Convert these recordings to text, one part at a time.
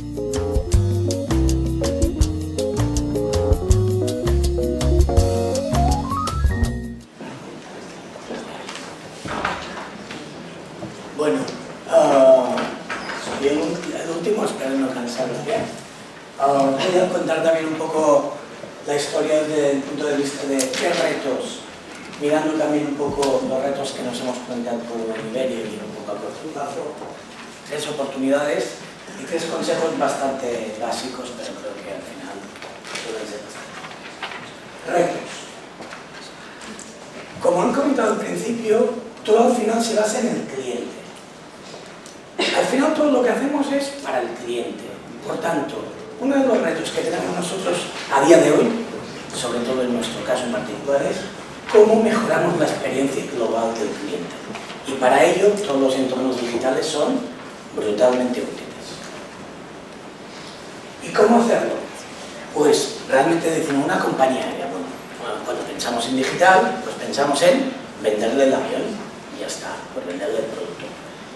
Bueno, útiles. ¿Y cómo hacerlo? Pues realmente decimos una compañía aérea. Bueno, cuando pensamos en digital, pues pensamos en venderle el avión y ya está, por venderle el producto.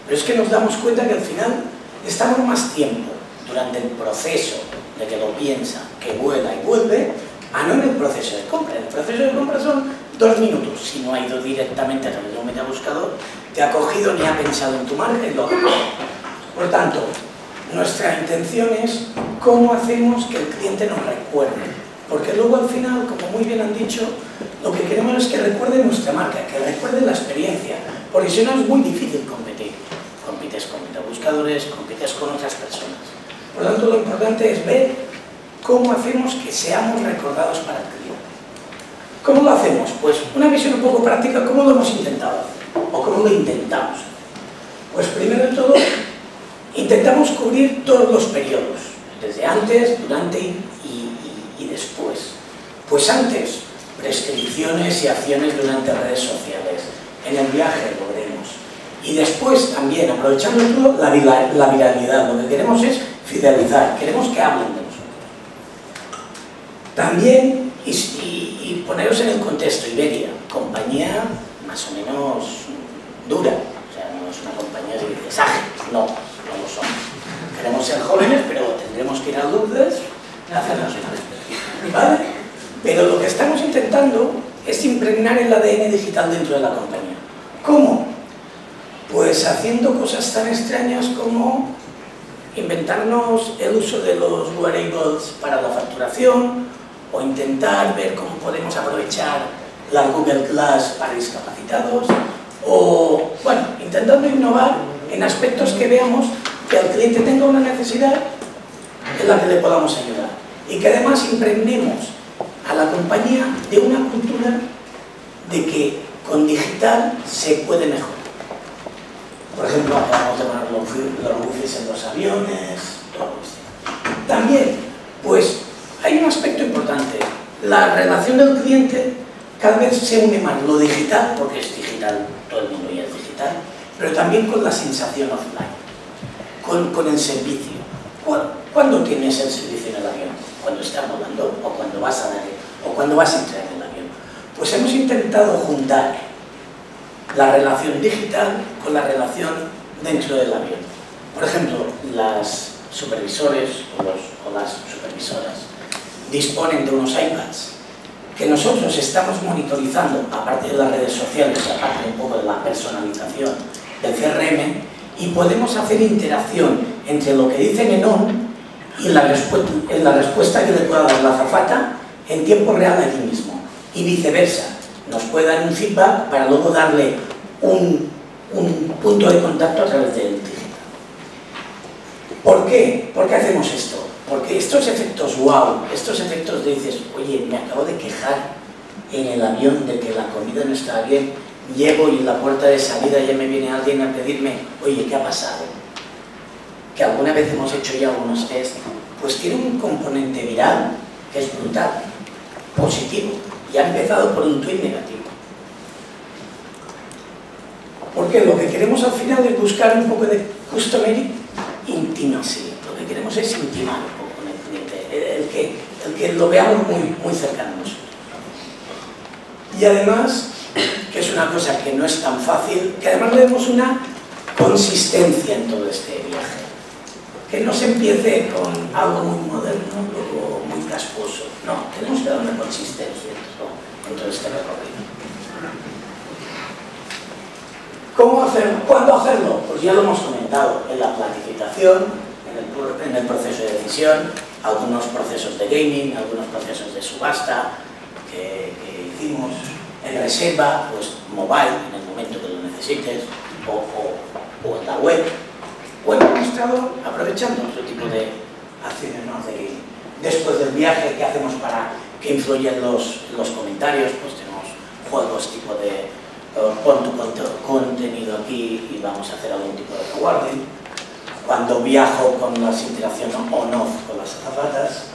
Pero es que nos damos cuenta que al final estamos más tiempo durante el proceso de que lo piensa, que vuela y vuelve, a no en el proceso de compra. El proceso de compra son dos minutos. Si no ha ido directamente a través de un metabuscador, te ha cogido ni ha pensado en tu marca y lo Por tanto, nuestra intención es cómo hacemos que el cliente nos recuerde. Porque luego al final, como muy bien han dicho, lo que queremos es que recuerde nuestra marca, que recuerde la experiencia, porque si no es muy difícil competir. Compites con metabuscadores, compites con otras personas. Por lo tanto, lo importante es ver cómo hacemos que seamos recordados para el cliente. ¿Cómo lo hacemos? Pues una visión un poco práctica, ¿cómo lo hemos intentado? ¿O cómo lo intentamos? Pues primero de todo, intentamos cubrir todos los periodos, desde antes, durante y, después. Pues antes, prescripciones y acciones durante redes sociales. En el viaje lo veremos. Y después también, aprovechando la, viralidad. Lo que queremos es fidelizar, queremos que hablen de nosotros. También, y poneros en el contexto, Iberia, compañía más o menos dura, o sea, no es una compañía de mensaje, no, no lo son. Queremos ser jóvenes, pero tendremos que ir a Lourdes a hacernos una ¿vale? Pero lo que estamos intentando es impregnar el ADN digital dentro de la compañía. ¿Cómo? Pues haciendo cosas tan extrañas como inventarnos el uso de los wearables para la facturación o intentar ver cómo podemos aprovechar la Google Glass para discapacitados o, bueno, intentando innovar en aspectos que veamos que el cliente tenga una necesidad en la que le podamos ayudar y que además impregnemos a la compañía de una cultura de que con digital se puede mejorar. Por ejemplo, acabamos de poner los wifi en los aviones, todo esto. También, pues, hay un aspecto importante. La relación del cliente cada vez se une más lo digital, porque es digital, todo el mundo ya es digital, pero también con la sensación offline, con, con el servicio. ¿Cuándo tienes el servicio en el avión? ¿Cuando estás volando o cuando vas a dar, o cuando vas a entrar en el avión? Pues hemos intentado juntar la relación digital con la relación dentro del avión. Por ejemplo, las supervisores o, los, o las supervisoras disponen de unos iPads que nosotros estamos monitorizando, aparte de las redes sociales, aparte un poco de la personalización del CRM, y podemos hacer interacción entre lo que dicen en on y la, respuesta, en la respuesta que le pueda dar la azafata en tiempo real allí mismo, y viceversa. Nos puede dar un feedback para luego darle un, un punto de contacto a través del digital. ¿Por qué? ¿Por qué hacemos esto? Porque estos efectos wow, estos efectos de dices, oye, me acabo de quejar en el avión de que la comida no estaba bien, llego y en la puerta de salida ya me viene alguien a pedirme, oye, ¿qué ha pasado? Que alguna vez hemos hecho ya algunos test, pues tiene un componente viral que es brutal, positivo, y ha empezado por un tuit negativo. Porque lo que queremos al final es buscar un poco de customary intimacy. Lo que queremos es intimar un poco con el cliente, el que, el que lo veamos muy, muy cercano. Y además, que es una cosa que no es tan fácil, que además le demos una consistencia en todo este viaje. que no se empiece con algo muy moderno, luego muy casposo. No, tenemos que dar una consistencia en todo este recorrido. ¿Cómo hacerlo? ¿Cuándo hacerlo? Pues ya lo hemos comentado, en la planificación, en el, proceso de decisión, algunos procesos de gaming, algunos procesos de subasta que, hicimos, en reserva, pues mobile, en el momento que lo necesites, o, en la web, o en el aprovechando otro tipo de acciones ¿no? de Después del viaje que hacemos para que influyan los, los comentarios, pues tenemos juegos tipo de pon tu contenido aquí y vamos a hacer algún tipo de rewarding. Cuando viajo con las interacciones on-off con las azafatas.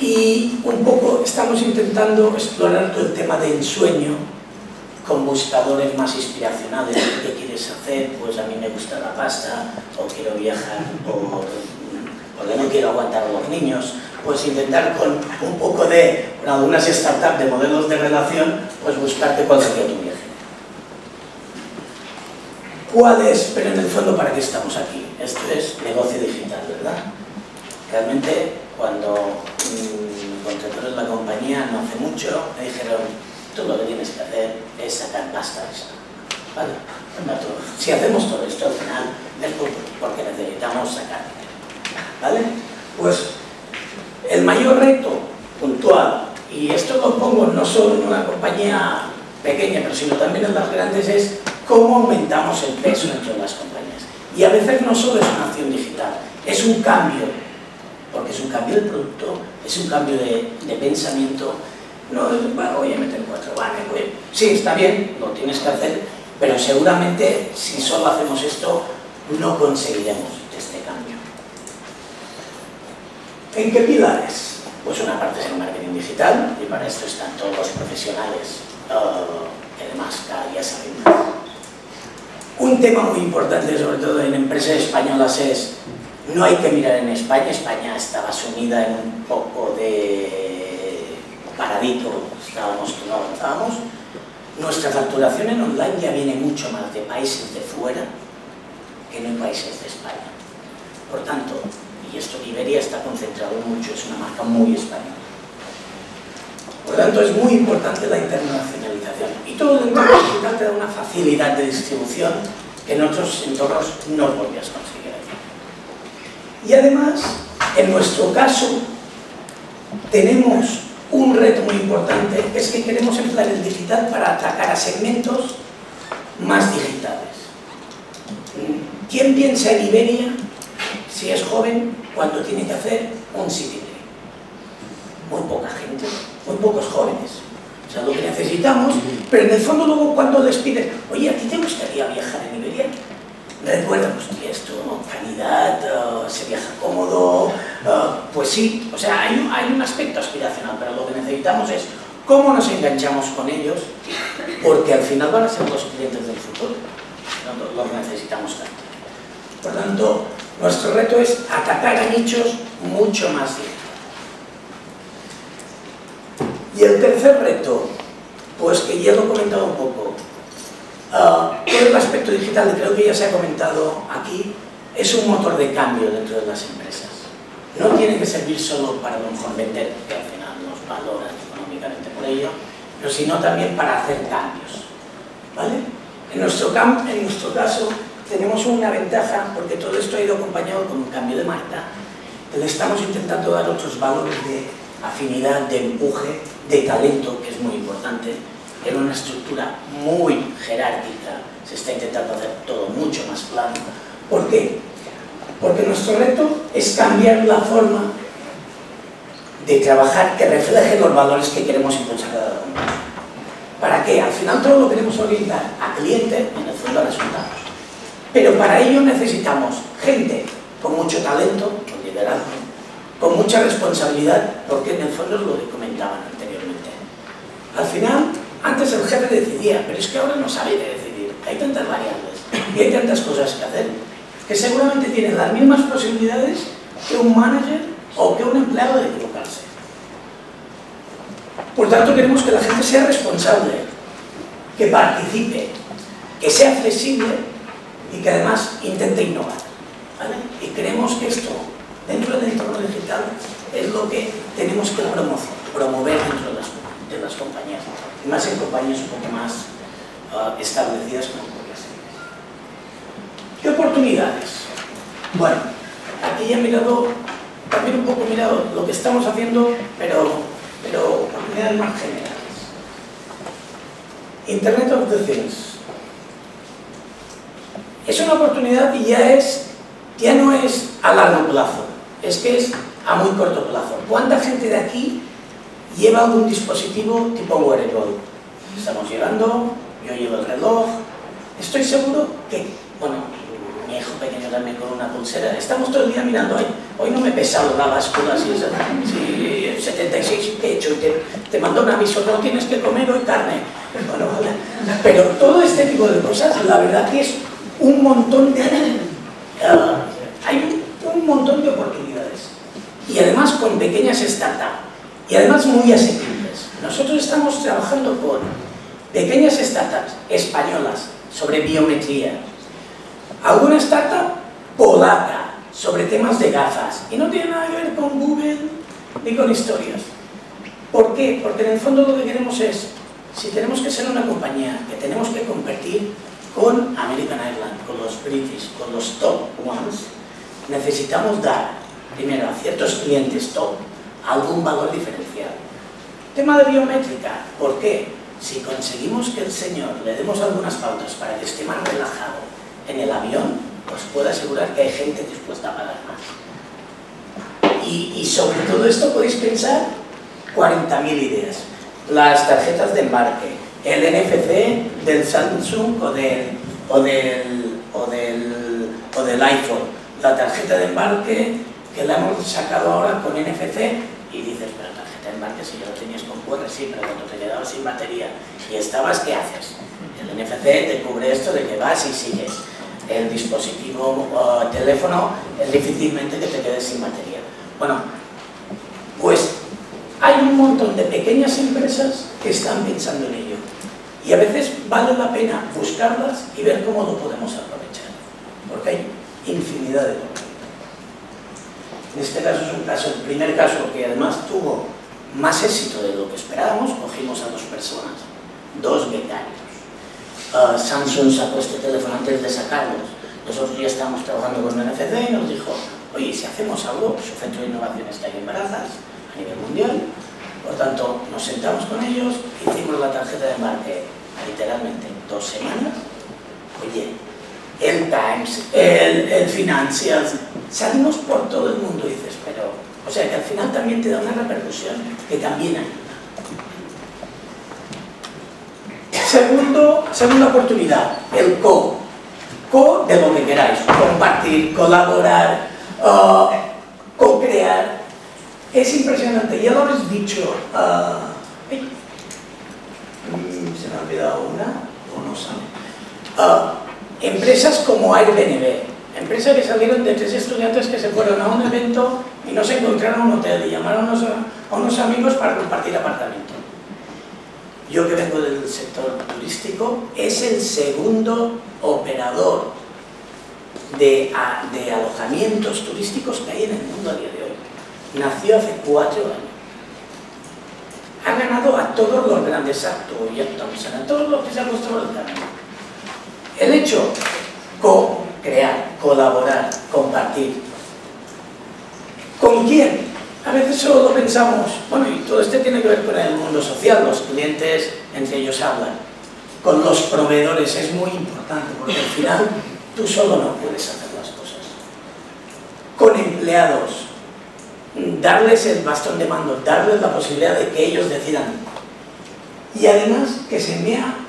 Y un poco estamos intentando explorar todo el tema de ensueño con buscadores más inspiracionales. ¿Qué quieres hacer? Pues a mí me gusta la pasta, o quiero viajar, o porque no quiero aguantar a los niños, pues intentar con un poco de, algunas startups de modelos de relación, pues buscarte cuál sería tu viaje. ¿Cuál es, pero en el fondo, para qué estamos aquí? Esto es negocio digital, ¿verdad? Realmente, cuando mmm, en la compañía no hace mucho, me dijeron, tú lo que tienes que hacer es sacar pasta ¿Vale? Si hacemos todo esto al final es porque necesitamos sacar. ¿Vale? Pues el mayor reto puntual, y esto lo pongo no solo en una compañía pequeña, pero sino también en las grandes, es cómo aumentamos el peso entre las compañías. Y a veces no solo es una acción digital, es un cambio, porque es un cambio de producto, es un cambio de, pensamiento. No voy a meter cuatro banes, sí, está bien, lo tienes que hacer, pero seguramente si solo hacemos esto, no conseguiremos este cambio. ¿En qué pilares? Pues una parte es el marketing digital, y para esto están todos los profesionales, que además cada día saben más. Un tema muy importante, sobre todo en empresas españolas, es no hay que mirar en España, España estaba sumida en un poco de paradito, estábamos no avanzábamos. Nuestra facturación en online ya viene mucho más de países de fuera que no en países de España. Por tanto, y esto Iberia está concentrado mucho, es una marca muy española. Por tanto, es muy importante la internacionalización. Y todo el entorno digital te da una facilidad de distribución que en otros entornos no podrías conseguir. Y además, en nuestro caso, tenemos un reto muy importante, es que queremos emplear el digital para atacar a segmentos más digitales. ¿Quién piensa en Iberia si es joven cuando tiene que hacer un city Muy poca gente, muy pocos jóvenes. O sea, lo que necesitamos, pero en el fondo luego cuando les oye, ¿a ti te gustaría viajar en Iberia? Recuerda, pues esto, calidad, uh, se viaja cómodo, uh, pues sí, o sea, hay, hay un aspecto aspiracional, pero lo que necesitamos es cómo nos enganchamos con ellos, porque al final van a ser los clientes del futuro, lo que necesitamos tanto. Por tanto, nuestro reto es atacar a nichos mucho más directos. Y el tercer reto, pues que ya lo he comentado un poco, uh, todo el aspecto digital, creo que ya se ha comentado aquí, es un motor de cambio dentro de las empresas. No tiene que servir solo para lo mejor vender, que al final nos económicamente por ello, pero sino también para hacer cambios. ¿Vale? En nuestro, en nuestro caso, tenemos una ventaja porque todo esto ha ido acompañado con un cambio de marca. Le estamos intentando dar otros valores de afinidad, de empuje, de talento, que es muy importante. En una estructura muy jerárquica se está intentando hacer todo mucho más plano. ¿Por qué? Porque nuestro reto es cambiar la forma de trabajar que refleje los valores que queremos impulsar cada uno. ¿Para qué? Al final todo lo queremos orientar a cliente en el fondo a resultados. Pero para ello necesitamos gente con mucho talento, con liderazgo, con mucha responsabilidad, porque en el fondo es lo que comentaban anteriormente. Al final, antes el jefe decidía, pero es que ahora no sabe de decidir. Hay tantas variables y hay tantas cosas que hacer que seguramente tienen las mismas posibilidades que un manager o que un empleado de equivocarse. Por tanto, queremos que la gente sea responsable, que participe, que sea flexible y que además intente innovar. Y creemos que esto, dentro del entorno digital, es lo que tenemos que promover dentro de las, de las compañías, más en compañías un poco más uh, establecidas como podría ser. ¿Qué oportunidades? Bueno, aquí ya he mirado, también un poco mirado lo que estamos haciendo, pero, pero oportunidades más generales. Internet of the Things. Es una oportunidad y ya es, ya no es a largo plazo, es que es a muy corto plazo. ¿Cuánta gente de aquí lleva un dispositivo tipo wearable? Estamos llegando, yo llevo el reloj, estoy seguro que, bueno, mi hijo pequeño también con una pulsera, estamos todo el día mirando, hoy, hoy no me he pesado la báscula, si, si 76 que he hecho, te, te mando un aviso, no tienes que comer hoy carne, bueno, pero todo este tipo de cosas, la verdad que es un montón de... Uh, hay un, montón de oportunidades. Y además con pequeñas startups. Y además muy asequibles. Nosotros estamos trabajando con pequeñas startups españolas sobre biometría. Alguna startup polaca sobre temas de gafas. Y no tiene nada que ver con Google ni con historias. ¿Por qué? Porque en el fondo lo que queremos es si tenemos que ser una compañía que tenemos que competir con American Airlines, con los British, con los top ones, necesitamos dar, primero, a ciertos clientes top, algún valor diferencial. Tema de biométrica, ¿por qué? Si conseguimos que el señor le demos algunas pautas para que esté más relajado en el avión, pues puedo asegurar que hay gente dispuesta a pagar más. Y, y sobre todo esto podéis pensar 40.000 ideas las tarjetas de embarque, el NFC del Samsung o del, o del, o del, o del iPhone, la tarjeta de embarque que la hemos sacado ahora con NFC y dices, pero tarjeta de embarque si ya lo tenías con QR, sí, pero cuando te quedabas sin batería y estabas, ¿qué haces? El NFC te cubre esto de que vas y sigues. El dispositivo teléfono es difícilmente que te quedes sin batería. Bueno, pues hay un montón de pequeñas empresas que están pensando en ello. Y a veces vale la pena buscarlas y ver cómo lo podemos aprovechar. Porque hay infinidad de oportunidades. En este caso es un caso, el primer caso que además tuvo más éxito de lo que esperábamos, cogimos a dos personas, dos becarios. Uh, Samsung sacó este teléfono antes de sacarlos. Nosotros ya estábamos trabajando con el NFC y nos dijo, oye, si hacemos algo, su centro de innovación está ahí en Barazas, a nivel mundial. Por tanto, nos sentamos con ellos, hicimos la tarjeta de embarque literalmente dos semanas. Oye, el Times, el, el Financial, salimos por todo el mundo, dices, pero, o sea que al final también te da una repercusión que también hay. Segundo, segunda oportunidad, el co. Co de lo que queráis, compartir, colaborar, uh, co-crear, es impresionante, ya lo habéis dicho. Uh, se me ha olvidado una, o no sabe. Uh, empresas como Airbnb, empresas que salieron de tres estudiantes que se fueron a un evento y no se encontraron un hotel y llamaron a unos, amigos para compartir apartamento. Yo que vengo del sector turístico, es el segundo operador de, alojamientos turísticos que hay en el mundo a día de hoy nació hace cuatro años. Ha ganado a todos los grandes actos, Thompson, a todos los que se han mostrado el hecho, co-crear, colaborar, compartir. ¿Con quién? A veces solo pensamos, bueno, y todo esto tiene que ver con el mundo social, los clientes entre ellos hablan. Con los proveedores es muy importante, porque al final tú solo no puedes hacer las cosas. Con empleados, darles el bastón de mando, darles la posibilidad de que ellos decidan. Y además que se me ha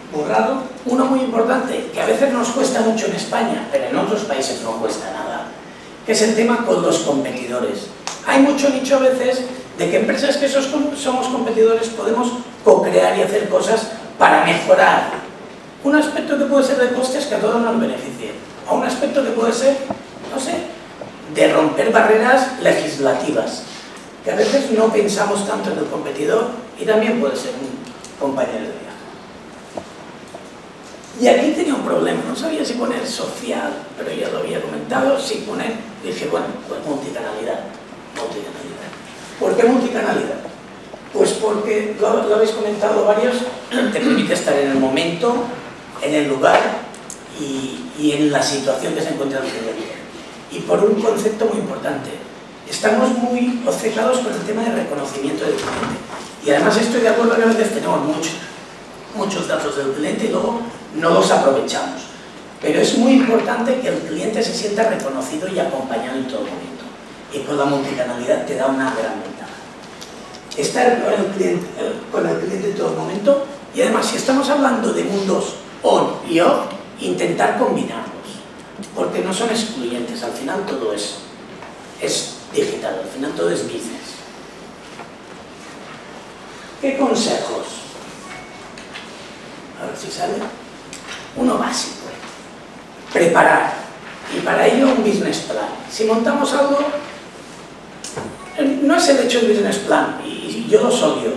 uno muy importante, que a veces nos cuesta mucho en España, pero en otros países no cuesta nada, que es el tema con los competidores. Hay mucho dicho a veces de que empresas que somos competidores podemos co-crear y hacer cosas para mejorar un aspecto que puede ser de costes que a todos nos beneficie, o un aspecto que puede ser, no sé, de romper barreras legislativas, que a veces no pensamos tanto en el competidor y también puede ser un compañero de. Y aquí tenía un problema, no sabía si poner social, pero ya lo había comentado, si poner, dije, bueno, pues multicanalidad, multicanalidad. ¿Por qué multicanalidad? Pues porque, lo, habéis comentado varios, te permite estar en el momento, en el lugar y, y en la situación que se encuentra el cliente. Y por un concepto muy importante, estamos muy obcecados con el tema de reconocimiento del cliente. Y además estoy de acuerdo que a veces tenemos muchos, muchos datos del cliente y luego no los aprovechamos. Pero es muy importante que el cliente se sienta reconocido y acompañado en todo momento. Y con la multicanalidad te da una gran ventaja. Estar con el cliente, eh, con el cliente en todo momento y además si estamos hablando de mundos on y off, intentar combinarlos. Porque no son excluyentes, al final todo es, es digital, al final todo es business. ¿Qué consejos? A ver si sale. Uno básico. Preparar. Y para ello un business plan. Si montamos algo, no es el hecho del business plan, y yo lo soy yo,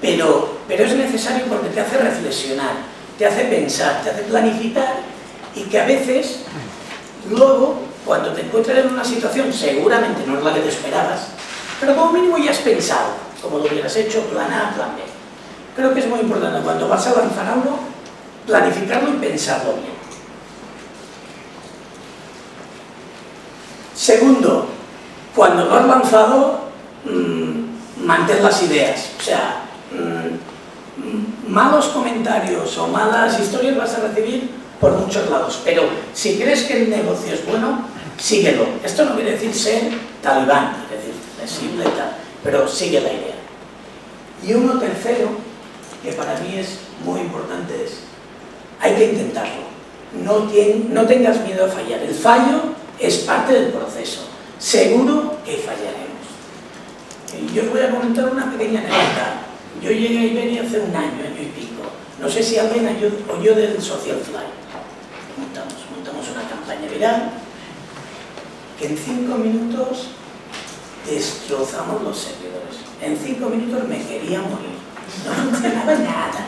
pero, pero es necesario porque te hace reflexionar, te hace pensar, te hace planificar y que a veces, luego, cuando te encuentras en una situación, seguramente no es la que te esperabas, pero como mínimo ya has pensado, como lo hubieras hecho, plan A, plan B. Creo que es muy importante cuando vas a lanzar algo, planificarlo y pensarlo bien. Segundo, cuando lo has lanzado, mmm, mantén las ideas. O sea, mmm, malos comentarios o malas historias vas a recibir por muchos lados. Pero si crees que el negocio es bueno, síguelo. Esto no quiere decir ser talibán, quiere decir flexible tal, pero sigue la idea. Y uno tercero, que para mí es muy importante, es hay que intentarlo. No, tengas miedo a fallar. El fallo es parte del proceso. Seguro que fallaremos. Yo os voy a comentar una pequeña anécdota. Yo llegué a Iberia hace un año, año y pico. No sé si alguien oyó del Social Fly. Montamos, montamos una campaña viral que en cinco minutos destrozamos los servidores. En cinco minutos me quería morir. No funcionaba nada.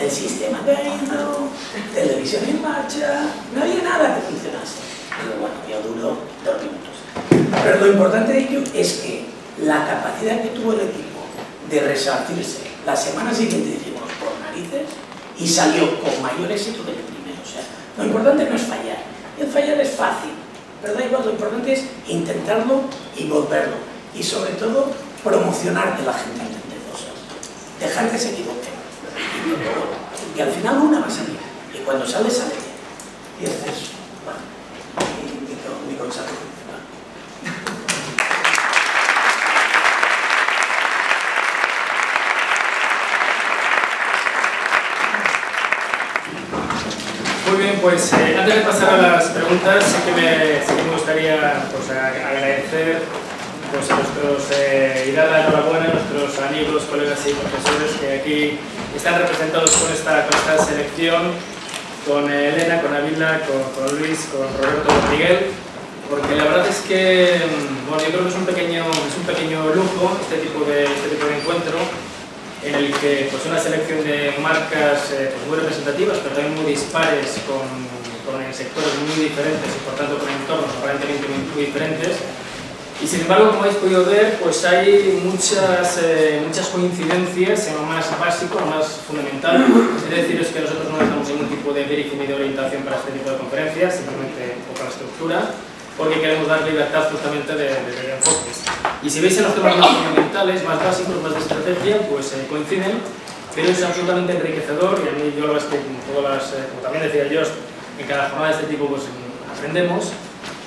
El sistema caído, televisión en marcha, no había nada que funcionase. Pero bueno, ya duró dos minutos. Pero lo importante de ello es que la capacidad que tuvo el equipo de resarcirse la semana siguiente dijimos por narices y salió con mayor éxito que el primero. O sea, lo importante no es fallar. El fallar es fácil, pero da igual, lo importante es intentarlo y volverlo. Y sobre todo, promocionar que la gente. Dejar que se equivoque. Y al final una va a salir. Y cuando sale, sale. Y es, bueno, mi, mi consejo. Muy bien, pues eh, antes de pasar a las preguntas, sí que me, sí que me gustaría pues, agradecer pues, nuestros, eh, y dar la enhorabuena a nuestros amigos, colegas y profesores que aquí están representados con esta, esta selección, con Elena, con Avila, con, Luis, con Roberto, con Miguel, porque la verdad es que, mm, bueno, yo creo que es un pequeño, es un pequeño lujo este tipo de, este tipo de encuentro, en el que pues, una selección de marcas eh, pues, muy representativas, pero también muy dispares, con, con sectores muy diferentes y por tanto con entornos aparentemente muy diferentes. Y sin embargo, como habéis podido ver, pues hay muchas, eh, muchas coincidencias en lo más básico, lo más fundamental. Es decir, es que nosotros no damos ningún tipo de briefing de orientación para este tipo de conferencias, simplemente un poco la estructura porque queremos dar libertad justamente de, de, enfoques. Y si veis en los temas más fundamentales, más básicos, más de estrategia, pues eh, coinciden, pero es absolutamente enriquecedor y a mí yo lo que todas las, eh, como también decía yo, en cada jornada de este tipo pues aprendemos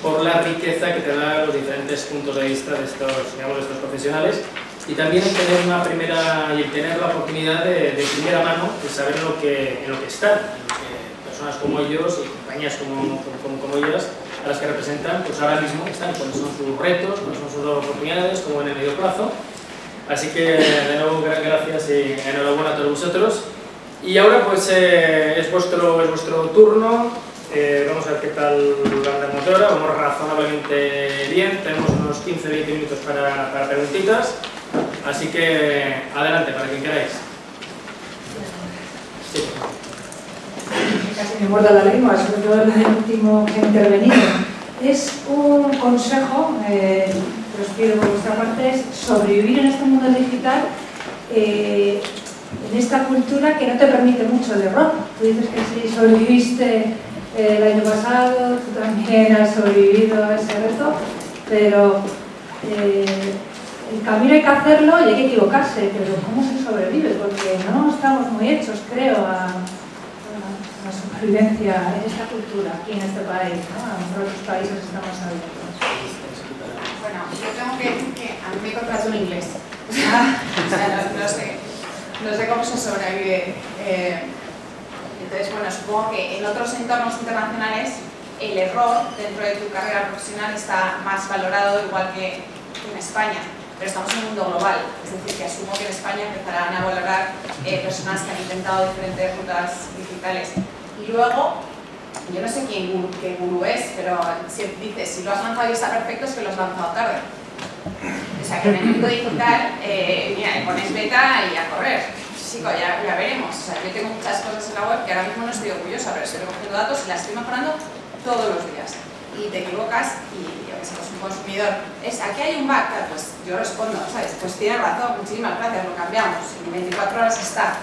por la riqueza que te da los diferentes puntos de vista de estos, digamos, de estos profesionales y también en tener una primera y tener la oportunidad de, de primera mano de saber lo que, en lo que están, personas como ellos y compañías como, como, como ellas a las que representan, pues ahora mismo están, cuáles son sus retos, cuáles son sus oportunidades, como en el medio plazo. Así que de nuevo gracias y enhorabuena a todos vosotros. Y ahora pues eh, es, vuestro, es vuestro turno, eh, vamos a ver qué tal andamos de vamos razonablemente bien, tenemos unos 15-20 minutos para, para preguntitas, así que adelante para quien queráis. Sí. casi me muerdo la lengua, sobre todo el último que ha intervenido. Es un consejo, eh, que os pido por vuestra parte, es sobrevivir en este mundo digital eh, en esta cultura que no te permite mucho el error. Tú dices que si sobreviviste el año pasado, tú también has sobrevivido a ese reto, pero eh, el camino hay que hacerlo y hay que equivocarse, pero ¿cómo se sobrevive? Porque no estamos muy hechos, creo, a, la supervivencia en esta cultura, aquí en este país, ¿no? A lo otros países estamos abiertos. Bueno, yo tengo que decir que a mí me contrató un inglés. o sea, no, no sé, no sé cómo se sobrevive. Eh, entonces, bueno, supongo que en otros entornos internacionales el error dentro de tu carrera profesional está más valorado igual que en España pero estamos en un mundo global, es decir, que asumo que en España empezarán a valorar eh, personas que han intentado diferentes rutas digitales. Y luego, yo no sé quién qué gurú es, pero si dice, si lo has lanzado y está perfecto, es que lo has lanzado tarde. O sea, que en el mundo digital, eh, mira, pones beta y a correr. Chico, ya, veremos. O sea, yo tengo muchas cosas en la web que ahora mismo no estoy orgullosa, pero estoy recogiendo datos y las estoy mejorando todos los días. Y te equivocas y yo que pues un consumidor, es aquí hay un bug, pues yo respondo, ¿sabes? Pues tiene razón, muchísimas gracias, lo cambiamos. En 24 horas está.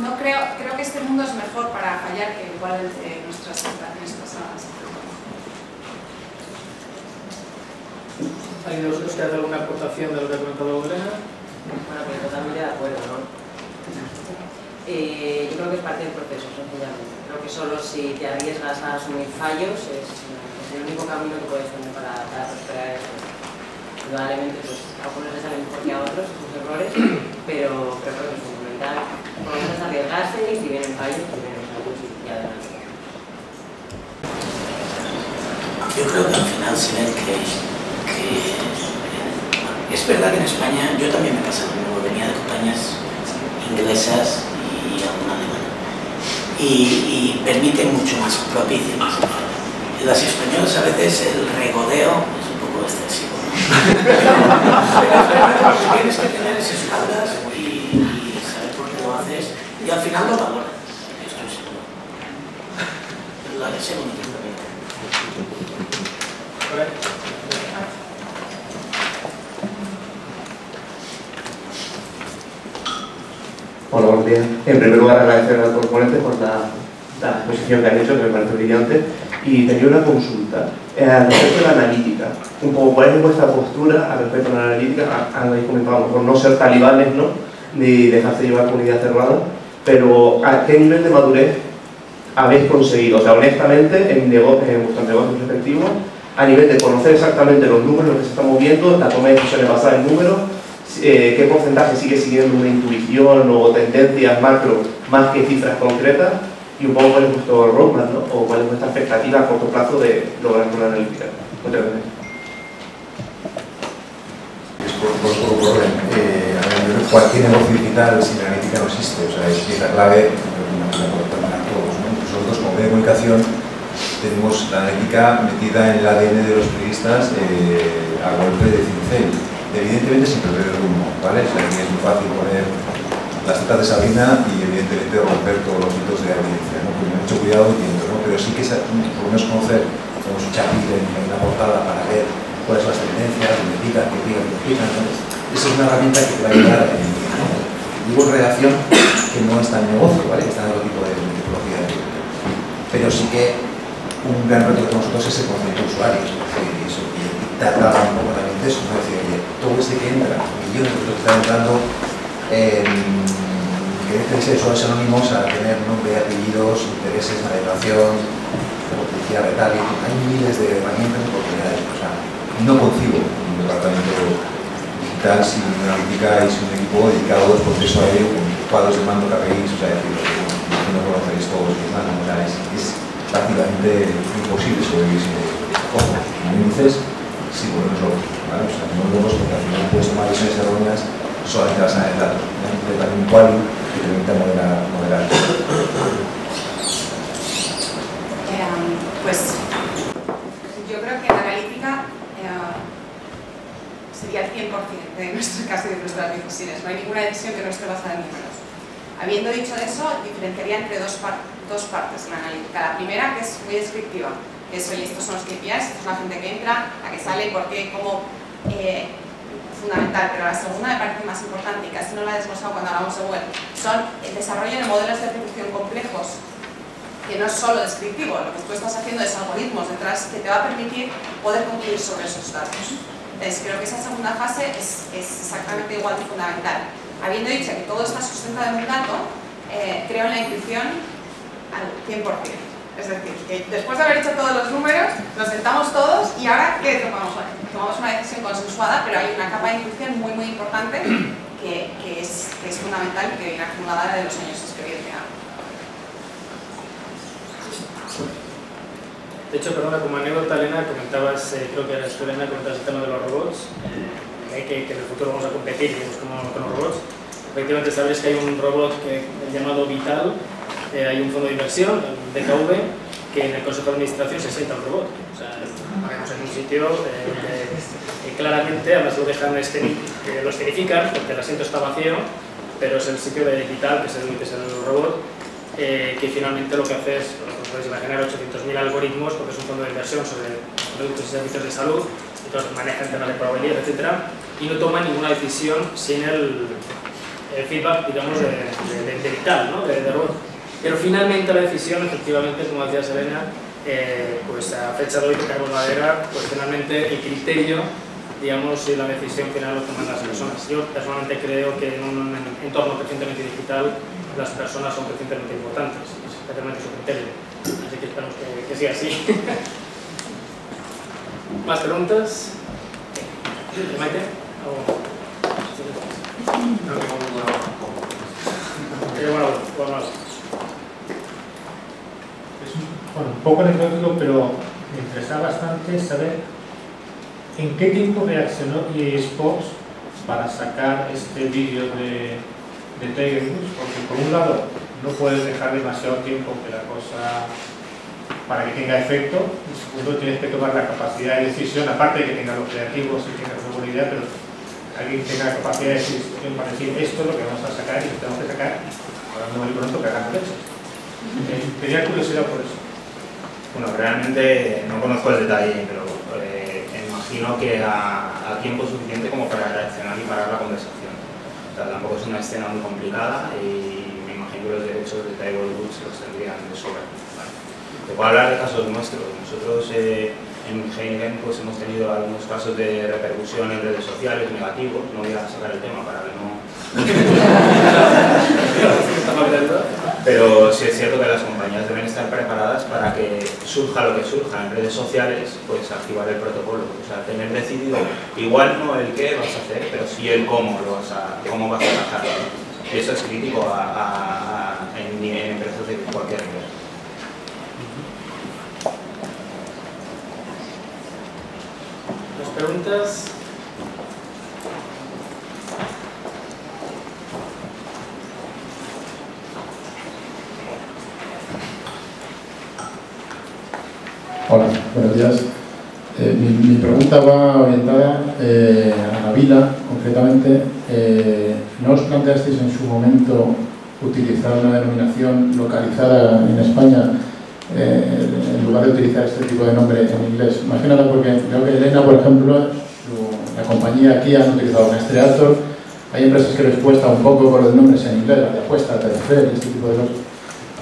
No creo, creo que este mundo es mejor para fallar que igual el de nuestras generaciones pasadas. ¿Alguien de vosotros que hace alguna aportación de lo que ha comentado Elena? Bueno, pues totalmente de acuerdo, ¿no? Eh, yo creo que es parte del proceso, sencillamente. Creo que solo si te arriesgas a asumir fallos es, el único camino que puedes tener para, para prosperar esto. Indudablemente, pues, a algunos les salen mejor que a otros sus errores, pero, creo que es fundamental por lo menos arriesgarse y si vienen fallos, pues vienen fallos y, adelante. Yo creo que al final se ve que es verdad que en España, yo también me pasa lo mismo, venía de compañías inglesas y alguna alemana, y, y permite mucho más propicio más. En las españolas a veces el regodeo es un poco excesivo. ¿no? Pero tienes que tener esas espaldas y, saber por qué lo haces, y al final lo valoras, estoy seguro. Lo de ser un Correcto. Hola, buenos días. En primer lugar, agradecer a los ponentes por la, la exposición que han hecho, que me parece brillante. Y tenía una consulta eh, al respecto de la analítica. Un poco, ¿cuál es vuestra postura al respecto de la analítica? Ah, Habéis comentado, a lo mejor no ser talibanes, ¿no? Ni dejarse llevar con ideas cerradas, pero ¿a qué nivel de madurez habéis conseguido? O sea, honestamente, en, nego en vuestros negocios respectivos, a nivel de conocer exactamente los números, lo que se está moviendo, la toma de decisiones basada en números, eh, qué porcentaje sigue siguiendo una intuición o tendencias macro más que cifras concretas y un poco cuál es vuestro roadmap, ¿no? O cuál es vuestra expectativa a corto plazo de lograr una analítica. Muchas gracias. Por, por, por. Eh, cualquier negocio digital sin analítica no existe. O sea, es pieza clave para todos. ¿no? Nosotros como medio de comunicación tenemos la analítica metida en el ADN de los periodistas eh, a golpe de cincel. Evidentemente sin perder el rumbo, ¿vale? Es muy fácil poner las tetas de Sabina y evidentemente romper todos los mitos de audiencia, ¿no? Con mucho cuidado entiendo, ¿no? Pero sí que por lo menos conocer, tenemos un chapitre en una portada para ver cuáles son las tendencias, dónde pican, qué pican, qué pican, ¿no? Esa es una herramienta que te va a ayudar en, digo redacción que no está en negocio, ¿vale? Que está en otro tipo de metodología de Pero sí que un gran reto que nosotros es el concepto de usuarios, es decir, eso, y tratar un poco también de eso, ¿no? Es decir, oye, todo este que entra, millones de que están entrando, eh, que dejen de a tener nombre, apellidos, intereses, navegación, publicidad, retal, hay miles de herramientas y oportunidades. O sea, no concibo un departamento digital sin una analítica y sin un equipo dedicado al proceso a ello, con cuadros de mando, KPIs, o sea, decir, no conoceréis todos los que sea, es, prácticamente imposible sobrevivir sin. Ojo, como dices, sí, lógico, ¿vale? O sea, no lógico porque al final puedes tomar decisiones erróneas solamente basadas en datos. Entonces, también un quali que permita moderar. Eh, pues yo creo que la analítica eh, sería el 100% de nuestro caso y de nuestras decisiones. No hay ninguna decisión que no esté basada en números. Habiendo dicho eso, diferenciaría entre dos, par- dos partes de la analítica. La primera, que es muy descriptiva, que es, estos son los KPIs, esta es la gente que entra, la que sale, por qué, cómo, eh, fundamental. Pero la segunda me parece más importante y casi no la he desglosado cuando hablamos de web, son el desarrollo de modelos de atribución complejos que no es solo descriptivo, lo que tú estás haciendo es algoritmos detrás que te va a permitir poder concluir sobre esos datos. Entonces, creo que esa segunda fase es, exactamente igual de fundamental. Habiendo dicho que todo está sustentado en un dato, eh, creo en la intuición al 100%. Es decir, que después de haber hecho todos los números, nos sentamos todos y ahora, ¿qué tomamos? Tomamos una decisión consensuada, pero hay una capa de intuición muy, muy importante que, que, es, que es fundamental y que viene acumulada de los años de experiencia. De hecho, perdona, como anécdota, Elena, comentabas, eh, creo que era Elena, comentabas el tema de los robots, eh, que, que, en el futuro vamos a competir digamos, con, con, los robots. Efectivamente, sabéis que hay un robot que, llamado Vital, eh, hay un fondo de inversión, DKV, que en el Consejo de Administración se sienta un robot. O sea, en un sitio eh, que claramente, además lo dejan, que lo escenifican, porque el asiento está vacío, pero es el sitio de Vital, que es el, que es el robot, eh, que finalmente lo que hace es, os podéis imaginar, 800.000 algoritmos, porque es un fondo de inversión sobre productos y servicios de salud, entonces manejan temas de probabilidad, etc. Y no toma ninguna decisión sin el, el feedback, digamos, de, de, de ¿no? de, de robot. Pero finalmente la decisión, efectivamente, como decía Selena, eh, pues a fecha de hoy, que caemos madera, pues finalmente el criterio digamos, si la decisión final lo toman las personas. Yo personalmente creo que en un entorno crecientemente digital las personas son crecientemente importantes, especialmente su criterio. Así que esperamos que, que sea así. ¿Más preguntas? Maite? bueno, Es un, bueno, un poco anecdótico, pero me interesa bastante saber en qué tiempo reaccionó eSports para sacar este vídeo de de Tiger Woods, porque por un lado no puedes dejar demasiado tiempo que la cosa para que tenga efecto, y segundo tienes que tomar la capacidad de decisión, aparte de que tenga los creativos y tenga una buena idea, pero alguien tenga la capacidad de decisión para decir esto es lo que vamos a sacar y lo tenemos que sacar, hablando muy pronto que hagan. Eh, tenía curiosidad por eso. Bueno, realmente no conozco el detalle, pero eh, imagino que a, a tiempo suficiente como para reaccionar y parar la conversación tampoco es una escena muy complicada y me imagino que los derechos de Tiger Woods los tendrían de sobra. Te puedo hablar de casos nuestros. Nosotros eh, en Heineken pues, hemos tenido algunos casos de repercusión en redes sociales negativos. No voy a sacar el tema para que no... Pero sí es cierto que las compañías deben estar preparadas para que surja lo que surja en redes sociales, pues activar el protocolo. O sea, tener decidido, igual no el qué vas a hacer, pero sí el cómo lo vas a, cómo vas a trabajar. Y eso es crítico a, en, en empresas de cualquier nivel. ¿Las preguntas? Hola, buenos días. Eh, mi, pregunta va orientada eh, a la vila, concretamente. Eh, ¿No os planteasteis en su momento utilizar una denominación localizada en España en lugar de utilizar este tipo de nombre en inglés? Más que nada porque creo que Elena, por ejemplo, la compañía aquí han utilizado Nestreator. Hay empresas que les cuesta un poco con los nombres en inglés, la de apuesta, Telefel, este tipo de cosas.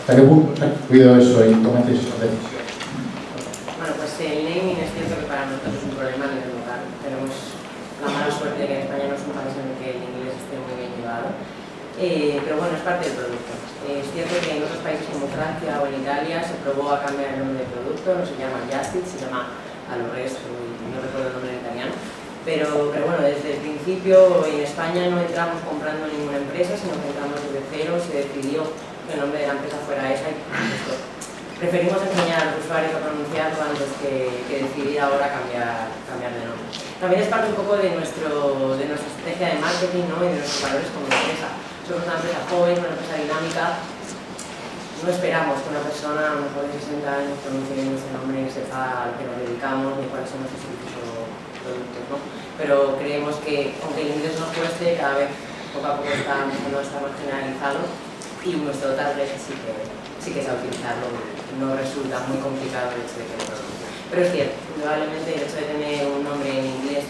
¿Hasta qué punto influido eso y tomasteis decisión? Eh, pero bueno, es parte del producto. Eh, es cierto que en otros países como Francia o en Italia se probó a cambiar el nombre del producto, no se llama Justit, se llama Alores, no recuerdo el nombre en italiano. Pero, pero bueno, desde el principio en España no entramos comprando ninguna empresa, sino que entramos desde cero, se decidió que el nombre de la empresa fuera esa y pues, preferimos enseñar a los usuarios a pronunciarlo antes que, que decidir ahora cambiar, cambiar de nombre. También es parte un poco de, nuestro, de nuestra estrategia de marketing ¿no? y de nuestros valores como empresa somos una empresa joven, una empresa dinámica, no esperamos que una persona a lo mejor de 60 años pronuncie ese nombre sepa a lo que nos dedicamos ni cuáles son nuestros productos, ¿no? Pero creemos que, aunque el inglés nos cueste, cada vez poco a poco está a estar más generalizado y nuestro target sí que, sí que sabe utilizarlo, no resulta muy complicado el hecho de que pronuncie. Pero es cierto, indudablemente el hecho de tener un nombre en inglés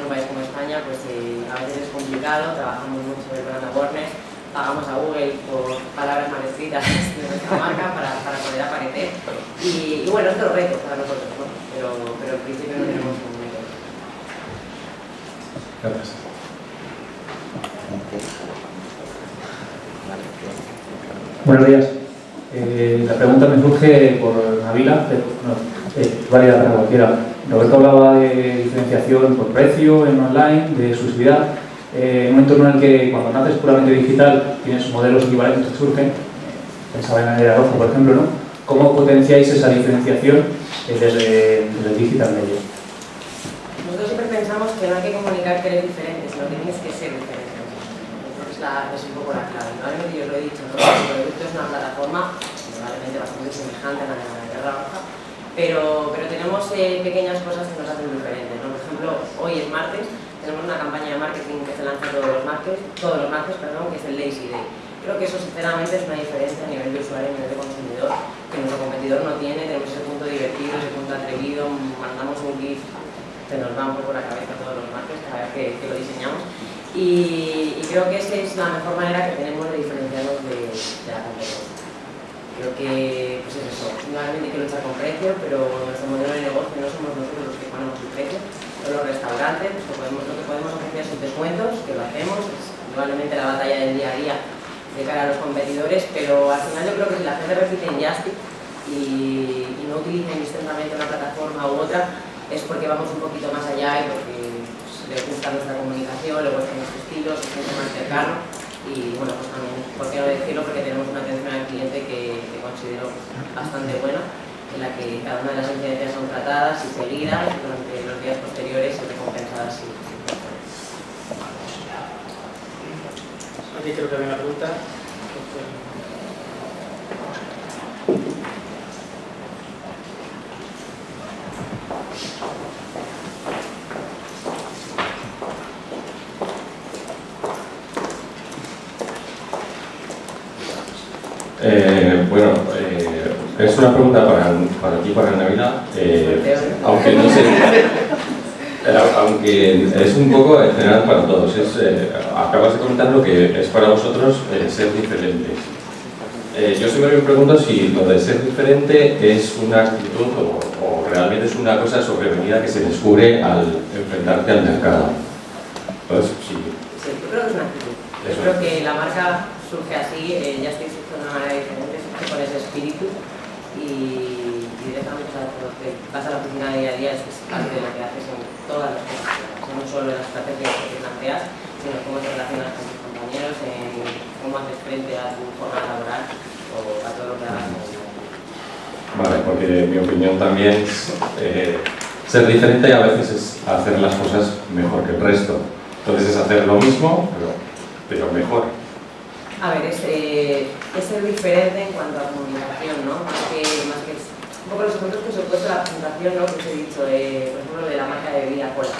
en un país como España, pues eh, a veces es complicado, trabajamos mucho el brand awareness, pagamos a Google por palabras mal escritas de nuestra marca para, para poder aparecer. Y, y, bueno, es otro reto para nosotros, ¿no? pero, pero al principio no tenemos ningún reto. Gracias. Buenos días. Eh, la pregunta me surge por Navila, pero no, eh, válida para cualquiera. Roberto hablaba de diferenciación por precio en online, de exclusividad. Eh, en un entorno en el que cuando naces puramente digital tienes modelos equivalentes que surgen, eh, pensaba en la era rojo, por ejemplo, ¿no? ¿Cómo potenciáis esa diferenciación eh, desde, desde el digital medio? Nosotros siempre pensamos que no hay que comunicar que eres diferente, sino que tienes que ser diferente. Creo que es, la, es un poco la clave. Probablemente yo lo he dicho, ¿no? el producto es una plataforma probablemente bastante semejante a la de la roja, pero, pero tenemos eh, pequeñas cosas que nos hacen diferentes. Por ejemplo, hoy es martes, tenemos una campaña de marketing que se lanza todos los martes, todos los martes, perdón, que es el Lazy Day. Creo que eso sinceramente es una diferencia a nivel de usuario, a nivel de consumidor, que nuestro competidor no tiene, tenemos ese punto divertido, ese punto atrevido, mandamos un GIF, se nos va un poco la cabeza todos los martes cada vez que, que lo diseñamos. Y, y, creo que esa es la mejor manera que tenemos de diferenciarnos de, de la competencia. Creo que, pues es eso, indudablemente hay que luchar con precio, pero nuestro modelo de negocio no somos nosotros los que ponemos el precio, son los restaurantes, lo, podemos, lo que podemos ofrecer son descuentos, que lo hacemos, es indudablemente la batalla del día a día de cara a los competidores, pero al final yo creo que si la gente repite en Justic y, no utiliza indistintamente una plataforma u otra, es porque vamos un poquito más allá y porque pues, le gusta nuestra comunicación, le gusta nuestro estilo, se siente más cercano y bueno, pues también, por qué no decirlo, porque tenemos una atención al cliente que, considero bastante buena, en la que cada una de las incidencias son tratadas y seguidas durante los días posteriores y recompensadas. Y, Aquí creo que había una pregunta. Eh, bueno, eh, es una pregunta para, para ti, para Navidad, eh, aunque no sé, aunque es un poco en general para todos. Es, acabas de comentar lo que es para vosotros ser diferentes. yo siempre me pregunto si lo de ser diferente es una actitud o realmente es una cosa sobrevenida que se descubre al enfrentarte al mercado. Entonces, sí. sí, yo creo que es una actitud. Yo creo que la marca surge así, eh, ya estoy de una manera diferente, surge con ese espíritu y, y directamente sabes lo que vas a la oficina día a día es, es parte de lo que haces en todas las cosas, no solo en las estrategias que planteas, sino cómo te relacionas con tus compañeros, en cómo haces frente a tu forma laboral o a todo lo que hagas. Vale, porque mi opinión también es eh, ser diferente a veces es hacer las cosas mejor que el resto. Entonces es hacer lo mismo, pero, pero mejor. A ver, es, eh, es, ser diferente en cuanto a comunicación, ¿no? Más que, más que un poco los ejemplos que os he puesto la presentación, ¿no? Que os he dicho, eh, por ejemplo, de la marca de bebida cola.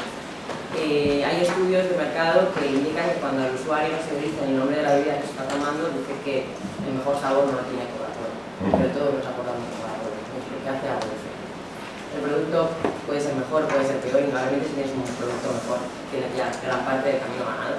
Eh, hay estudios de mercado que indican que cuando el usuario no se dice el nombre de la bebida que está tomando, dice que el mejor sabor no lo tiene Coca-Cola, pero todos nos acordamos de Coca-Cola, lo que hace algo diferente. El producto puede ser mejor, puede ser peor, y normalmente si tienes un producto mejor, tienes ya gran parte del camino ganado,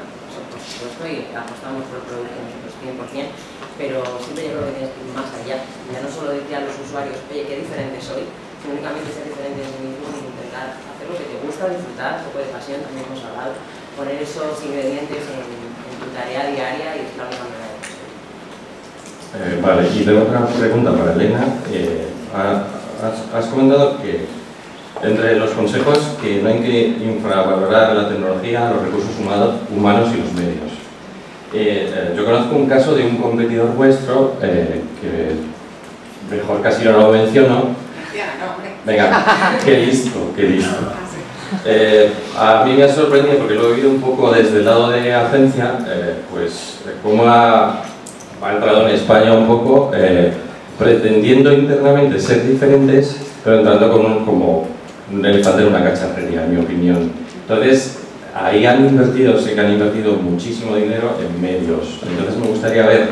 por y apostamos por el producto nosotros 100%, pero siempre yo creo que tienes que ir más allá. Ya no solo decir a los usuarios, oye, qué diferente soy, sino únicamente ser diferente en sí mismo y intentar hacer lo que te gusta, disfrutar, un poco de pasión, también hemos hablado, poner esos ingredientes en, tu tarea diaria y es la única manera de eh, Vale, y tengo otra pregunta para Elena. Eh, has comentado que entre los consejos que no hay que infravalorar la tecnología, los recursos humanos y los medios. Eh, eh, yo conozco un caso de un competidor vuestro, eh, que mejor casi no lo menciono. Venga, qué listo, qué listo. a mí me ha sorprendido, porque lo he vivido un poco desde el lado de agencia, pues cómo ha, ha, entrado en España un poco, pretendiendo internamente ser diferentes, pero entrando con un, como un elefante en una cacharrería, en mi opinión. Entonces, ahí han invertido, sé que han invertido muchísimo dinero en medios. Entonces me gustaría ver,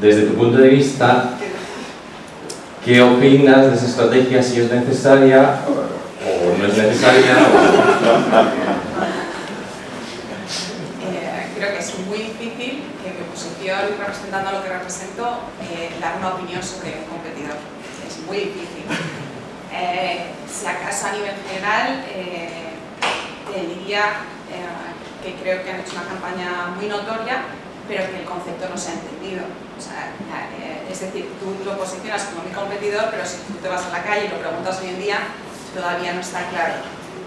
desde tu punto de vista, ¿qué opinas de esa estrategia? Si es necesaria o no es necesaria. Eh, creo que es muy difícil que mi oposición, representando lo que represento, eh, dar una opinión sobre un competidor. Es muy difícil. Eh, si acaso a nivel general, eh, te diría eh, que creo que han hecho una campaña muy notoria, pero que el concepto no se ha entendido. Eh, es decir, tú lo posicionas como mi competidor, pero si tú te vas a la calle y lo preguntas hoy en día, todavía no está claro.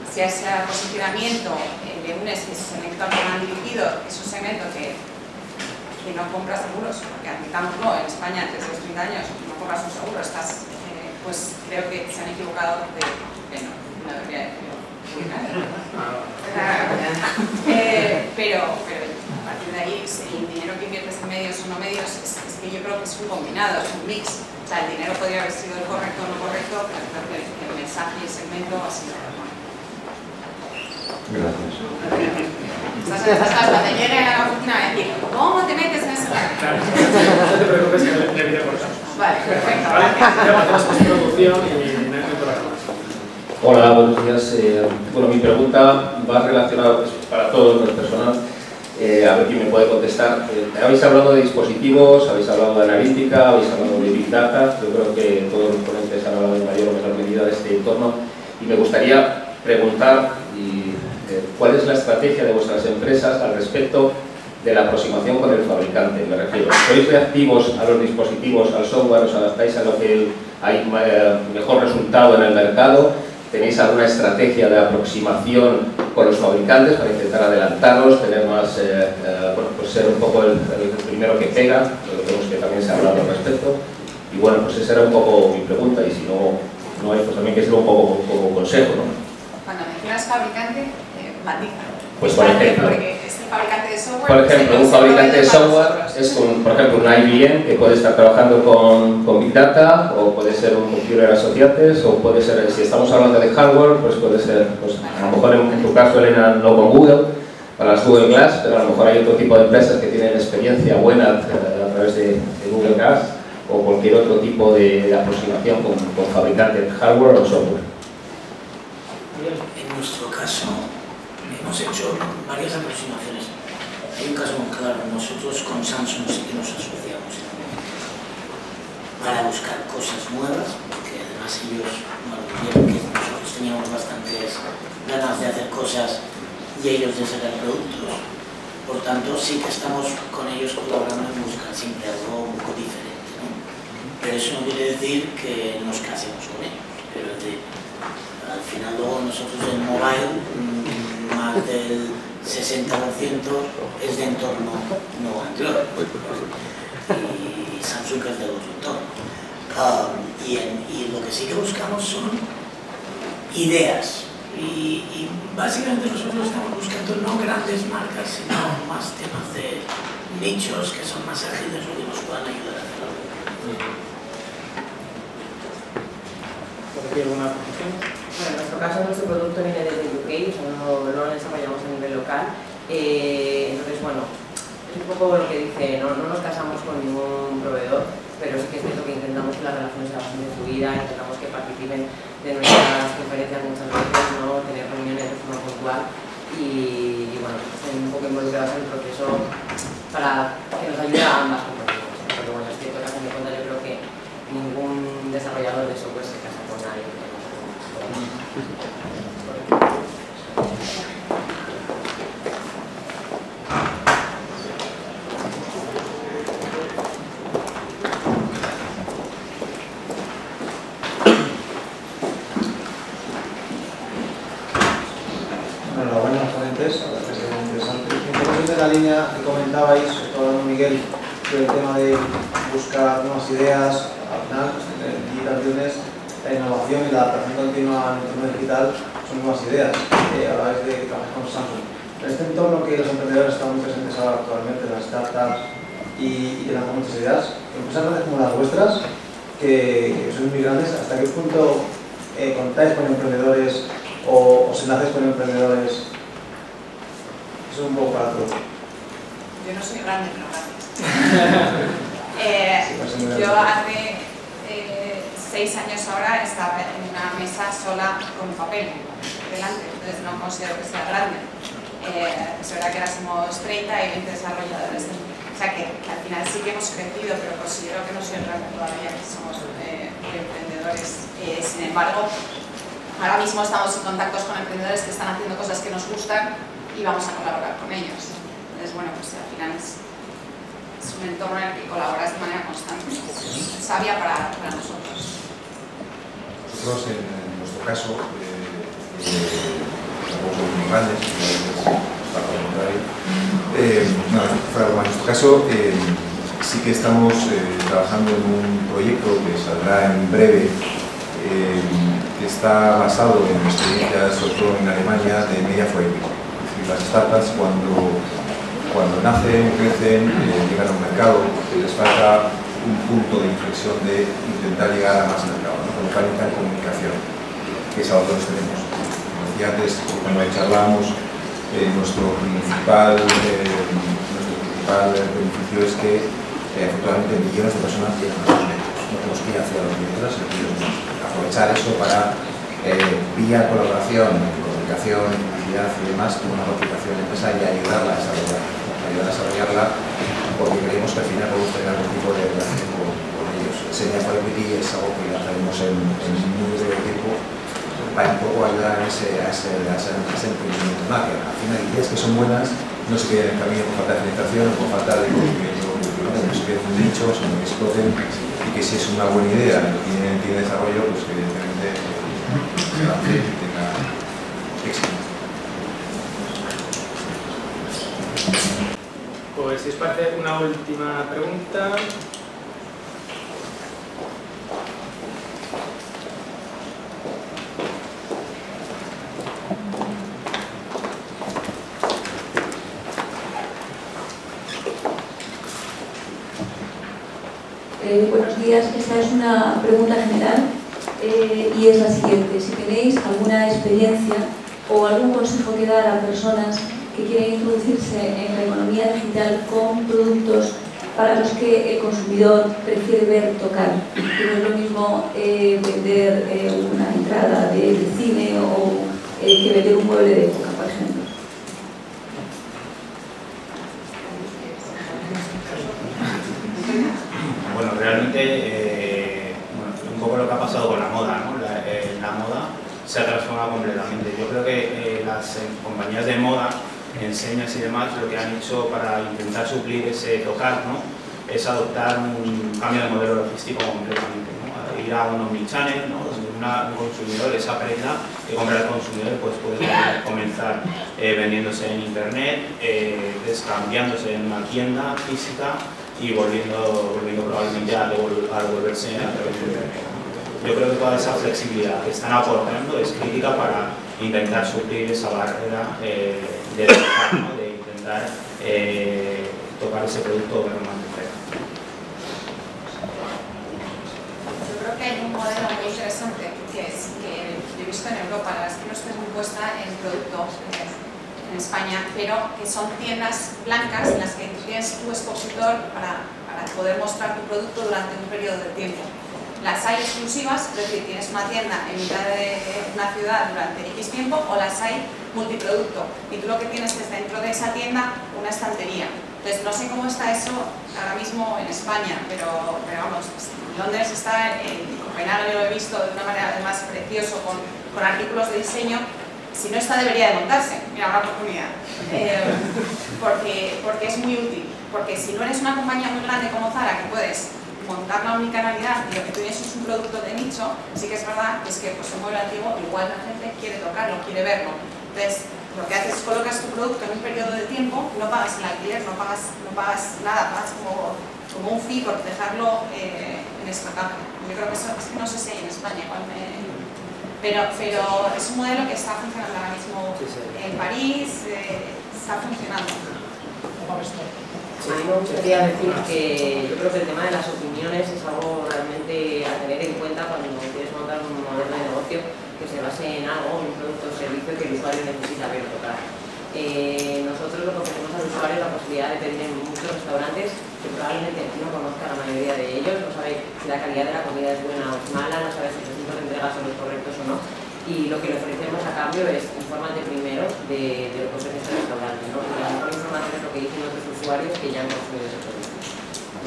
Si ese posicionamiento eh, le unes que ese segmento al que van dirigido es un segmento que, que no compra seguros, porque admitámoslo, en España antes de los 30 años no compras un seguro, estás, eh, pues creo que se han equivocado de, de no, no debería decirlo. Eh, pero, pero a partir de ahí, si el dinero que inviertes en medios o no medios, es, es que yo creo que es un combinado, es un mix. O sea, el dinero podría haber sido el correcto o no correcto, pero creo que el, el mensaje y el segmento ha sido el bueno. Gracias. Estás, estás cuando llegue a la oficina a decir, ¿cómo te metes en ese Claro, no te preocupes que le, pido por eso. Vale, perfecto. Hola, buenos días. Eh, bueno, mi pregunta va relacionada pues, para todos los personas. Eh, a ver quién me puede contestar. Eh, habéis hablado de dispositivos, habéis hablado de analítica, habéis hablado de Big Data. Yo creo que todos los ponentes han hablado en mayor o menor medida de este entorno. Y me gustaría preguntar y, eh, cuál es la estrategia de vuestras empresas al respecto de la aproximación con el fabricante. Me refiero, ¿sois reactivos a los dispositivos, al software, os adaptáis a lo que hay eh, mejor resultado en el mercado? ¿Tenéis alguna estrategia de aproximación con los fabricantes para intentar adelantaros, tener más, eh, eh, bueno, pues ser un poco el, primero que pega? Lo que que también se ha hablado al respecto. Y bueno, pues esa era un poco mi pregunta y si no, no hay, pues también que ser un poco como consejo, ¿no? Cuando mencionas fabricante, eh. Pues por ejemplo, Porque es el fabricante de software. por ejemplo, un fabricante de software es con, por ejemplo, un IBM que puede estar trabajando con, con Big Data, o puede ser un Computer Associates, o puede ser, si estamos hablando de hardware, pues puede ser, pues, a lo mejor en, en tu caso, Elena, no con Google, para las Google Glass, pero a lo mejor hay otro tipo de empresas que tienen experiencia buena eh, a través de, de Google Glass, o cualquier otro tipo de, de aproximación con, con fabricante de hardware o software. En nuestro caso, hemos hecho varias aproximaciones. Hay un caso muy claro, nosotros con Samsung sí que nos asociamos para buscar cosas nuevas, porque además ellos bueno, que nosotros teníamos bastantes ganas de hacer cosas y ellos de sacar productos. Por tanto, sí que estamos con ellos colaborando en buscar siempre algo un poco diferente. Pero eso no quiere decir que nos casemos con ellos. Pero de, al final luego nosotros en mobile mm, más del 60% es de entorno no Android y Samsung es de otro entorno. Ah, y, en- y lo que sí que buscamos son ideas y, y básicamente nosotros estamos buscando no grandes marcas sino más temas de nichos que son más ágiles o que nos puedan ayudar a hacer algo. ¿Por aquí alguna posición? Bueno, en nuestro caso nuestro producto viene desde UK, o sea, no, lo desarrollamos a nivel local. Eh, entonces, bueno, es un poco lo que dice, no, no nos casamos con ningún proveedor, pero sí que es cierto que intentamos que la relación sea bastante fluida, intentamos que participen de nuestras conferencias muchas veces, ¿no? tener reuniones de forma puntual y, y, bueno, estén un poco involucrados en el proceso para que nos ayude a ambas compañías. Porque bueno, es cierto que a fin de cuentas yo creo que ningún desarrollador de software se casa con nadie. Ponentes, la que es muy interesante. Un poco desde la línea que comentabais, sobre todo Miguel, del tema de buscar nuevas ideas, al final, digitalizaciones, la innovación y la adaptación continua al entorno digital son nuevas ideas. Eh, hablabais de trabajar con Samsung. En este entorno que los emprendedores están muy presentes ahora actualmente, las startups y, y lanzan muchas ideas, empresas grandes como las vuestras, que, que son muy grandes, ¿hasta qué punto eh, contáis con emprendedores o os enlaces con emprendedores? Poco para todos. Yo no soy grande, pero gracias. Eh, Sí, yo hace eh, seis años ahora estaba en una mesa sola con papel delante, entonces no considero que sea grande. Eh, es verdad que ahora somos 30 y 20 desarrolladores, o sea que, al final sí que hemos crecido, pero considero que no soy grande todavía, que somos eh, emprendedores. Eh, sin embargo, ahora mismo estamos en contactos con emprendedores que están haciendo cosas que nos gustan y vamos a colaborar con ellos. Entonces, bueno, pues al final es, es un entorno en el que colaboras de manera constante, sabia para, nosotros. Nosotros, en, nuestro caso, eh, eh. Eh, en nuestro caso, eh, sí que estamos eh, trabajando en un proyecto que saldrá en breve, que está basado en experiencias, sobre todo en Alemania, de media framing. Las startups cuando, cuando nacen, crecen, eh, llegan a un mercado, les falta un punto de inflexión de intentar llegar a más mercado, ¿no? con comunicación, que es algo que nosotros tenemos. Como decía antes, cuando charlábamos, eh, nuestro principal, eh, nuestro principal beneficio es que eh, afortunadamente millones de personas llegan a los medios. No tenemos que ir hacia los medios, sino aprovechar eso para, vía colaboración, comunicación, publicidad y demás, con una participación de empresa y ayudarla a desarrollar, ayudar a desarrollarla porque creemos que al final podemos algún tipo de relación con, ellos. Señal for Equity es algo que hacemos en, en muy breve tiempo para un poco ayudar a ese, a ese, a ese, a ese emprendimiento. Al final ideas que son buenas no se queden en camino por falta de financiación o por falta de conocimiento, no se queden en nicho, sino que exploten y que si es una buena idea y tiene, tiene desarrollo, pues evidentemente eh, se lance y tenga éxito. Pues si os parece una última pregunta. Eh, buenos días, esta es una pregunta general eh, y es la siguiente. Si tenéis alguna experiencia o algún consejo que dar a personas que quieren introducirse en la economía digital con productos para los que el consumidor prefiere ver tocar. No es lo mismo eh, vender eh, una entrada de, cine o eh, que vender un mueble de época, por ejemplo. Bueno, realmente, eh, bueno, un poco lo que ha pasado con la moda, ¿no? La, moda se ha transformado completamente. Yo creo que las compañías de moda, enseñas y demás, lo que han hecho para intentar suplir ese tocar, ¿no? Es adoptar un cambio de modelo logístico completamente, ¿no? Ir a un omnichannel, ¿no? Donde un consumidor, esa prenda que compra el consumidor, pues puede comenzar eh, vendiéndose en internet, eh, descambiándose en una tienda física y volviendo, volviendo probablemente a, devol- a devolverse a través de internet. Yo creo que toda esa flexibilidad que están aportando es crítica para intentar suplir esa barrera eh, de, intentar eh, tocar ese producto de. Yo creo que hay un modelo muy interesante que es que he visto en Europa, la verdad que no estoy muy puesta en productos en, España, pero que son tiendas blancas en las que tienes tu expositor para, para poder mostrar tu producto durante un periodo de tiempo. Las hay exclusivas, es decir, tienes una tienda en mitad de una ciudad durante X tiempo o las hay multiproducto y tú lo que tienes es dentro de esa tienda una estantería. Entonces no sé cómo está eso ahora mismo en España, pero, pero vamos, Londres está, en Copenhague lo he visto de una manera además precioso con, con artículos de diseño. Si no está debería de montarse, mira, una oportunidad. Eh, porque, porque es muy útil. Porque si no eres una compañía muy grande como Zara, que puedes montar la omnicanalidad y lo que tienes es un producto de nicho, sí que es verdad es que pues, un mueble antiguo igual la gente quiere tocarlo, quiere verlo. Entonces, lo que haces es colocas tu producto en un periodo de tiempo, no pagas el alquiler, no pagas, no pagas nada, pagas como, como un fee por dejarlo eh, en destacable. Yo creo que eso es que no sé si hay en España, igual me- pero, pero es un modelo que está funcionando ahora mismo en París, eh, está funcionando. Sí, a mí me gustaría decir que yo creo que el tema de las opiniones es algo realmente a tener en cuenta cuando quieres montar un modelo de negocio que se base en algo, un producto o servicio que el usuario necesita ver tocar. Eh, nosotros lo que ofrecemos al usuario es la posibilidad de pedir en muchos restaurantes que probablemente no conozca la mayoría de ellos, no sabe si la calidad de la comida es buena o es mala, no sabe si los tipos de entrega son los correctos o no. Y lo que le ofrecemos a cambio es infórmate primero de, de lo que ofrece este restaurante, ¿no? Y la mejor información es lo que dicen otros usuarios que ya han consumido ese producto.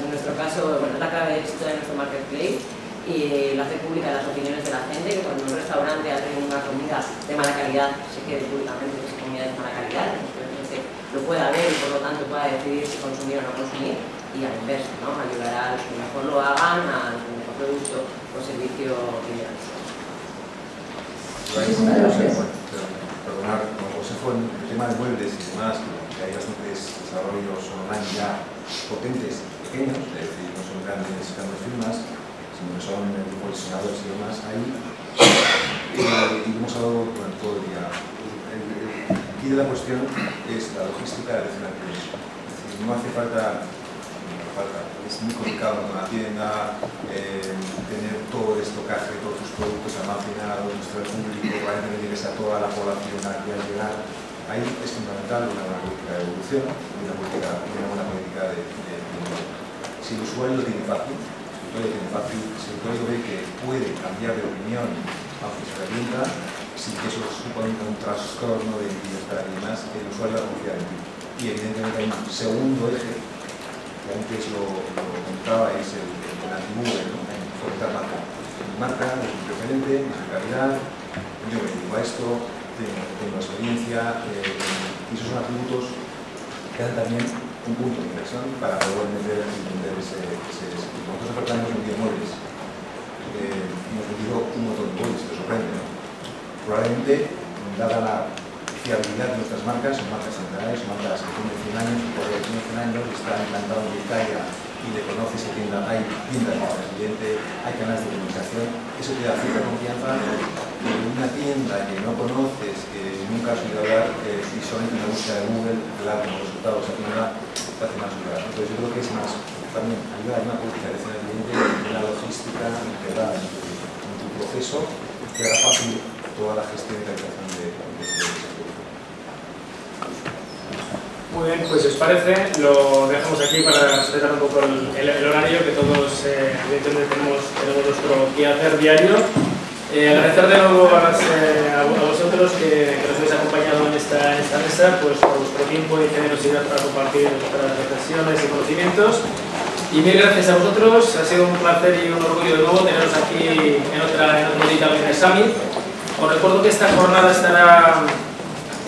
En nuestro caso, bueno, la clave de éxito de nuestro marketplace y eh, lo hace pública las opiniones de la gente, que cuando un restaurante ha tenido una comida de mala calidad, se quede públicamente que esa comida es de mala calidad, entonces lo pueda ver y por lo tanto pueda decidir si consumir o no consumir y al inverso, ¿no? ayudará a los que mejor lo hagan, al mejor producto o servicio que quieran. Muchísimas gracias. Perdonar, como consejo en el tema de muebles y demás, que hay bastantes desarrollos online ya potentes, pequeños, es decir, no son grandes, grandes firmas, que son eh, grupos diseñadores y demás, ahí eh, hemos hablado durante todo el día. El, el, de la cuestión es la logística de la Es no hace falta es muy complicado la tienda, eh, tener todo el estocaje, todos tus productos almacenados, nuestro público, para que llegues a toda la población aquí al llegar. Ahí es fundamental una buena política de evolución y una, política, una buena política de, de, de, Si el usuario lo tiene fácil, si el usuario lo tiene fácil, si el usuario ve que puede cambiar de opinión aunque se revienta, sin que eso suponga un trastorno de bienestar y demás, el usuario va a confiar en. Y evidentemente hay un segundo eje que antes lo, lo comentabais, el, el, el anti-Google, ¿no? en fomentar marca. Marca, es mi referente, es mi calidad, yo me dedico a esto, tengo, tengo experiencia, eh, y esos son atributos que dan también un punto de inversión para poder meter, entender ese, ese, ese Nosotros ofertamos un muebles, eh, hemos vendido un montón de muebles, que sorprende, ¿no? Probablemente, dada la fiabilidad de nuestras marcas, son marcas centrales, son marcas que tienen 100 años, por tienen 100 años, está implantado en Vizcaya y le conoces esa tienda, hay tiendas de presidente, hay canales de comunicación, eso te da cierta confianza en una tienda que no conoces, que nunca has oído hablar, eh, y solamente una búsqueda de Google te da como resultado hace más dura. Entonces yo creo que es más, también ayuda a una política de al cliente, una logística integrada en en tu proceso, que haga fácil toda la gestión y realización de, de este Muy bien, pues si os parece, lo dejamos aquí para respetar un poco el, el, el horario que todos eh, evidentemente tenemos, tenemos nuestro quehacer diario. Eh, agradecer de nuevo a, eh, a, vosotros que, que, nos habéis acompañado en esta, en esta mesa pues, por vuestro tiempo y generosidad para compartir vuestras reflexiones y conocimientos. Y mil gracias a vosotros, ha sido un placer y un orgullo de nuevo teneros aquí en, otra, en Digital Business Summit. Os recuerdo que esta jornada estará,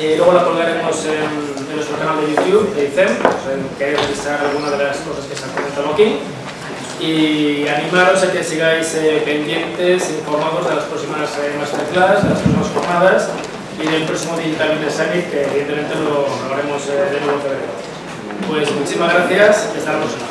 eh, luego la colgaremos en nuestro canal de YouTube, de ICEM, queréis revisar alguna de las cosas que se han comentado aquí y animaros a que sigáis eh, pendientes, informados de las próximas eh, masterclass, de las próximas jornadas y del próximo Digital Business Summit, que evidentemente lo, lo haremos eh, de nuevo en febrero. Pues muchísimas gracias y hasta la próxima.